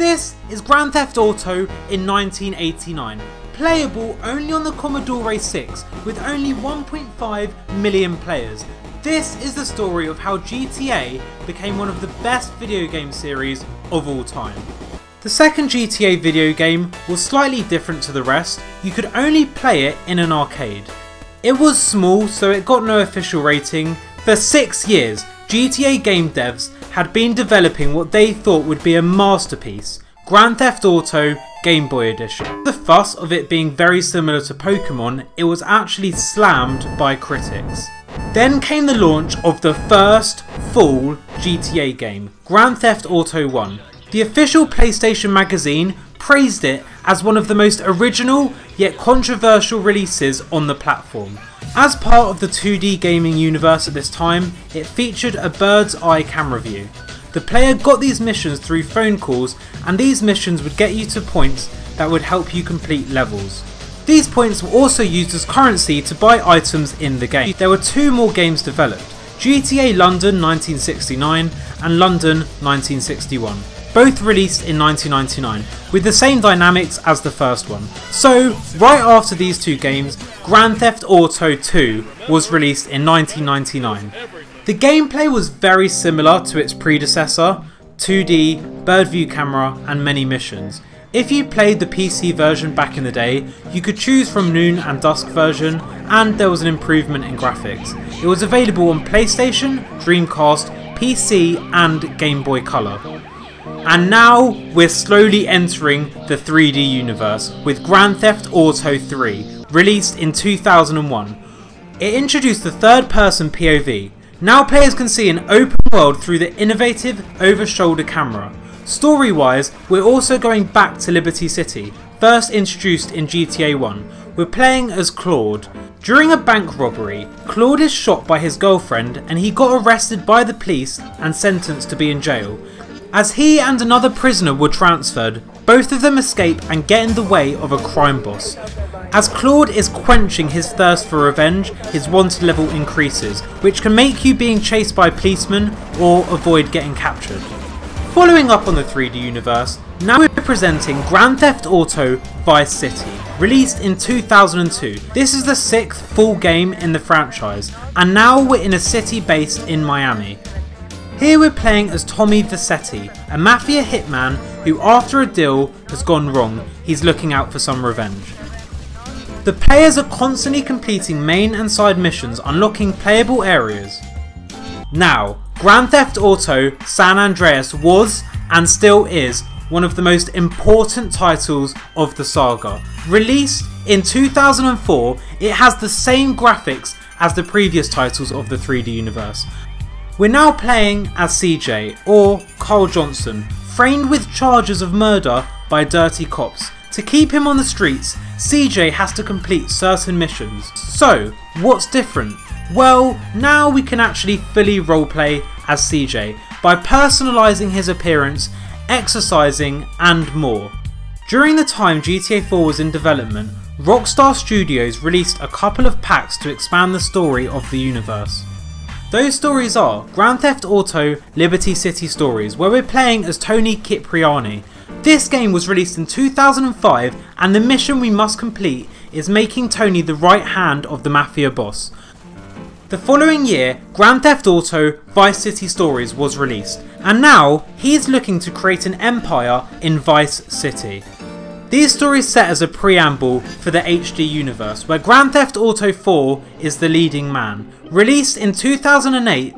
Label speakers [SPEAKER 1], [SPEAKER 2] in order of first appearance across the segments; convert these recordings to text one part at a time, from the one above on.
[SPEAKER 1] This is Grand Theft Auto in 1989, playable only on the Commodore 6 with only 1.5 million players. This is the story of how GTA became one of the best video game series of all time. The second GTA video game was slightly different to the rest, you could only play it in an arcade. It was small so it got no official rating. For 6 years, GTA game devs had been developing what they thought would be a masterpiece, Grand Theft Auto Game Boy Edition. The fuss of it being very similar to Pokemon, it was actually slammed by critics. Then came the launch of the first full GTA game, Grand Theft Auto 1. The official PlayStation magazine praised it as one of the most original yet controversial releases on the platform. As part of the 2D gaming universe at this time, it featured a bird's eye camera view. The player got these missions through phone calls and these missions would get you to points that would help you complete levels. These points were also used as currency to buy items in the game. There were two more games developed, GTA London 1969 and London 1961 both released in 1999, with the same dynamics as the first one. So, right after these two games, Grand Theft Auto 2 was released in 1999. The gameplay was very similar to its predecessor, 2D, bird view camera and many missions. If you played the PC version back in the day, you could choose from noon and dusk version and there was an improvement in graphics. It was available on PlayStation, Dreamcast, PC and Game Boy Color. And now we're slowly entering the 3D universe with Grand Theft Auto 3, released in 2001. It introduced the third person POV. Now players can see an open world through the innovative over shoulder camera. Story wise, we're also going back to Liberty City, first introduced in GTA 1. We're playing as Claude. During a bank robbery, Claude is shot by his girlfriend and he got arrested by the police and sentenced to be in jail. As he and another prisoner were transferred, both of them escape and get in the way of a crime boss. As Claude is quenching his thirst for revenge, his wanted level increases, which can make you being chased by policemen or avoid getting captured. Following up on the 3D universe, now we're presenting Grand Theft Auto Vice City, released in 2002. This is the sixth full game in the franchise, and now we're in a city based in Miami. Here we're playing as Tommy Vercetti, a mafia hitman who after a deal has gone wrong, he's looking out for some revenge. The players are constantly completing main and side missions unlocking playable areas. Now, Grand Theft Auto San Andreas was, and still is, one of the most important titles of the saga. Released in 2004, it has the same graphics as the previous titles of the 3D universe, we're now playing as CJ, or Carl Johnson, framed with charges of murder by dirty cops. To keep him on the streets, CJ has to complete certain missions. So, what's different? Well, now we can actually fully roleplay as CJ by personalising his appearance, exercising and more. During the time GTA 4 was in development, Rockstar Studios released a couple of packs to expand the story of the universe. Those stories are Grand Theft Auto Liberty City Stories, where we're playing as Tony Cipriani. This game was released in 2005 and the mission we must complete is making Tony the right hand of the mafia boss. The following year, Grand Theft Auto Vice City Stories was released, and now he's looking to create an empire in Vice City. These stories set as a preamble for the HD universe, where Grand Theft Auto 4 is the leading man. Released in 2008,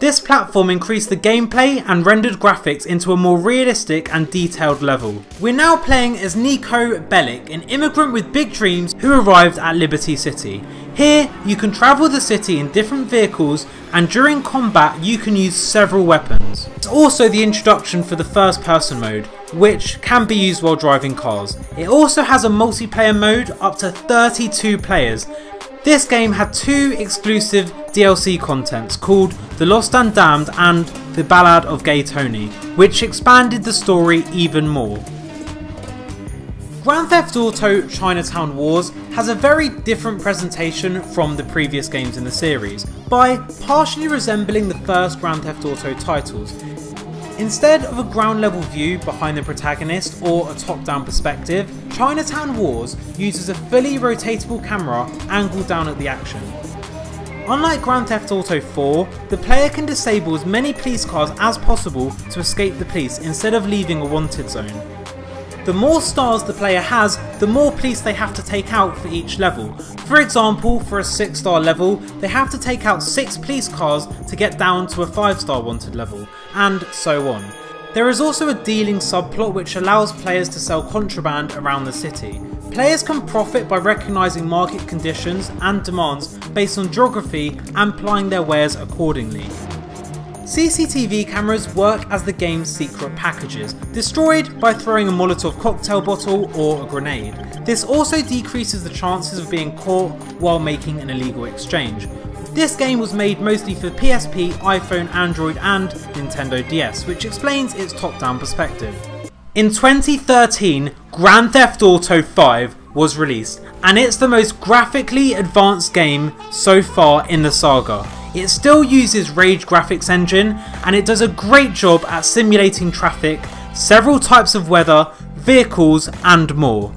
[SPEAKER 1] this platform increased the gameplay and rendered graphics into a more realistic and detailed level. We're now playing as Niko Bellic, an immigrant with big dreams who arrived at Liberty City. Here, you can travel the city in different vehicles and during combat you can use several weapons. It's also the introduction for the first person mode, which can be used while driving cars. It also has a multiplayer mode up to 32 players. This game had two exclusive DLC contents called The Lost and Damned and The Ballad of Gay Tony, which expanded the story even more. Grand Theft Auto Chinatown Wars has a very different presentation from the previous games in the series, by partially resembling the first Grand Theft Auto titles. Instead of a ground level view behind the protagonist or a top down perspective, Chinatown Wars uses a fully rotatable camera angled down at the action. Unlike Grand Theft Auto 4, the player can disable as many police cars as possible to escape the police instead of leaving a wanted zone. The more stars the player has, the more police they have to take out for each level. For example, for a 6 star level, they have to take out 6 police cars to get down to a 5 star wanted level, and so on. There is also a dealing subplot which allows players to sell contraband around the city. Players can profit by recognising market conditions and demands based on geography and plying their wares accordingly. CCTV cameras work as the game's secret packages, destroyed by throwing a Molotov cocktail bottle or a grenade. This also decreases the chances of being caught while making an illegal exchange. This game was made mostly for PSP, iPhone, Android and Nintendo DS, which explains its top-down perspective. In 2013, Grand Theft Auto 5 was released, and it's the most graphically advanced game so far in the saga. It still uses Rage graphics engine, and it does a great job at simulating traffic, several types of weather, vehicles and more.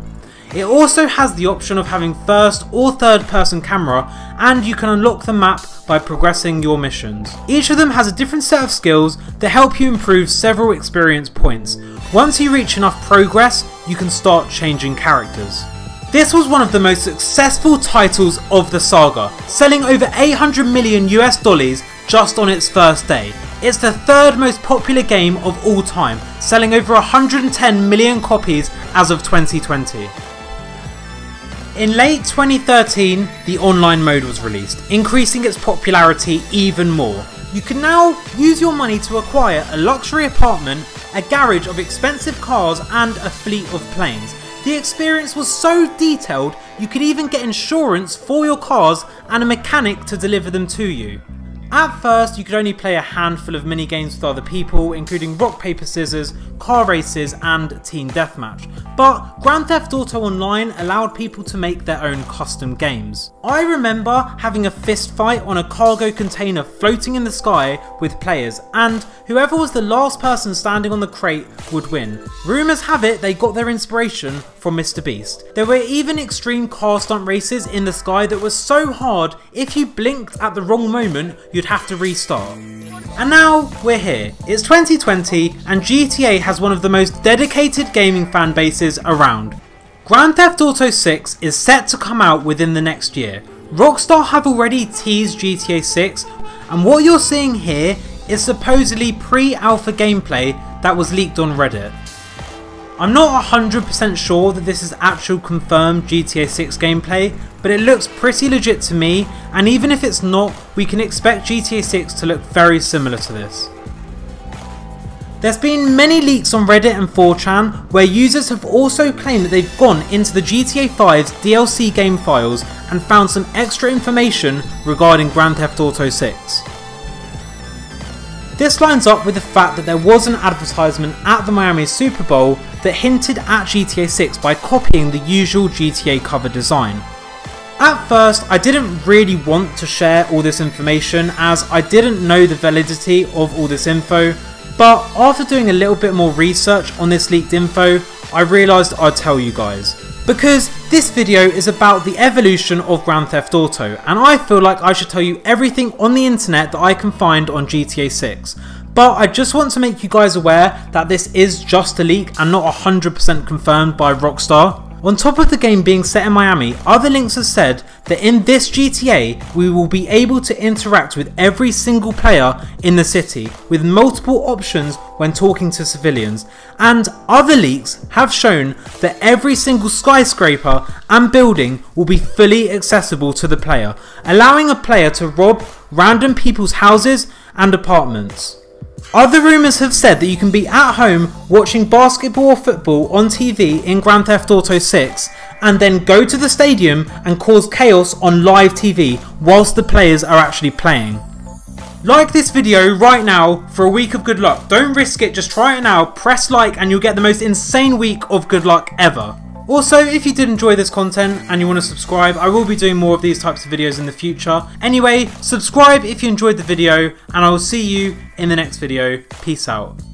[SPEAKER 1] It also has the option of having first or third person camera and you can unlock the map by progressing your missions. Each of them has a different set of skills that help you improve several experience points. Once you reach enough progress, you can start changing characters. This was one of the most successful titles of the saga, selling over 800 million US dollars just on its first day. It's the third most popular game of all time, selling over 110 million copies as of 2020. In late 2013, the online mode was released, increasing its popularity even more. You can now use your money to acquire a luxury apartment, a garage of expensive cars and a fleet of planes. The experience was so detailed you could even get insurance for your cars and a mechanic to deliver them to you. At first, you could only play a handful of minigames with other people, including rock, paper, scissors, car races, and team deathmatch. But Grand Theft Auto Online allowed people to make their own custom games. I remember having a fist fight on a cargo container floating in the sky with players, and whoever was the last person standing on the crate would win. Rumours have it they got their inspiration from Mr. Beast. There were even extreme car stunt races in the sky that were so hard if you blinked at the wrong moment you'd have to restart. And now we're here. It's 2020 and GTA has one of the most dedicated gaming fan bases around. Grand Theft Auto 6 is set to come out within the next year. Rockstar have already teased GTA 6 and what you're seeing here is supposedly pre-alpha gameplay that was leaked on Reddit. I'm not 100% sure that this is actual confirmed GTA 6 gameplay, but it looks pretty legit to me and even if it's not, we can expect GTA 6 to look very similar to this. There's been many leaks on Reddit and 4chan where users have also claimed that they've gone into the GTA 5's DLC game files and found some extra information regarding Grand Theft Auto 6. This lines up with the fact that there was an advertisement at the Miami Super Bowl that hinted at GTA 6 by copying the usual GTA cover design. At first, I didn't really want to share all this information as I didn't know the validity of all this info, but after doing a little bit more research on this leaked info, I realised I'd tell you guys. Because this video is about the evolution of Grand Theft Auto, and I feel like I should tell you everything on the internet that I can find on GTA 6. But I just want to make you guys aware that this is just a leak and not 100% confirmed by Rockstar. On top of the game being set in Miami, other links have said that in this GTA we will be able to interact with every single player in the city with multiple options when talking to civilians and other leaks have shown that every single skyscraper and building will be fully accessible to the player, allowing a player to rob random people's houses and apartments. Other rumours have said that you can be at home watching basketball or football on TV in Grand Theft Auto 6 and then go to the stadium and cause chaos on live TV whilst the players are actually playing. Like this video right now for a week of good luck. Don't risk it, just try it now, press like and you'll get the most insane week of good luck ever. Also, if you did enjoy this content and you want to subscribe, I will be doing more of these types of videos in the future. Anyway, subscribe if you enjoyed the video, and I will see you in the next video. Peace out.